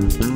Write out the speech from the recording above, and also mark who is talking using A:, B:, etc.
A: Mm-hmm.